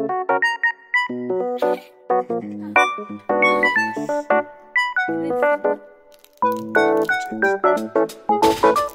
Thank you.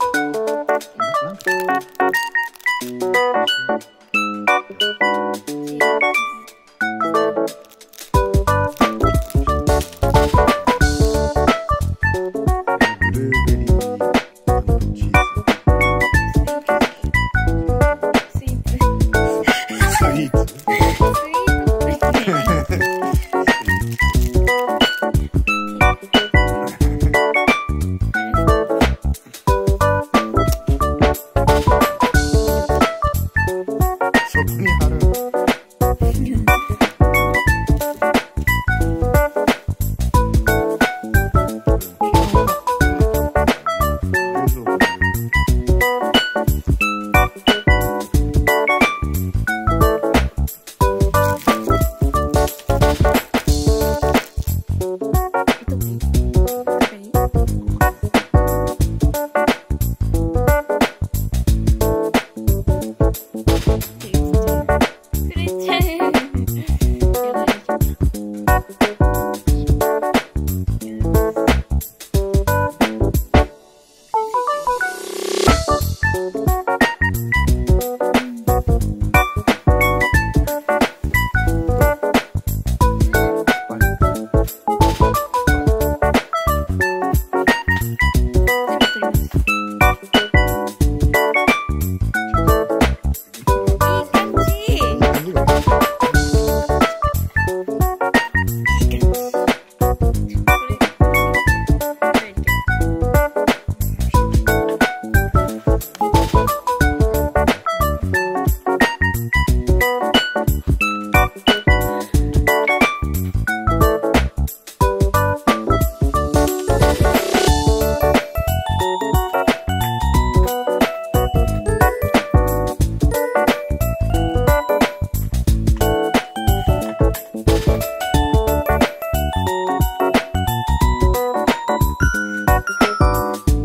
Música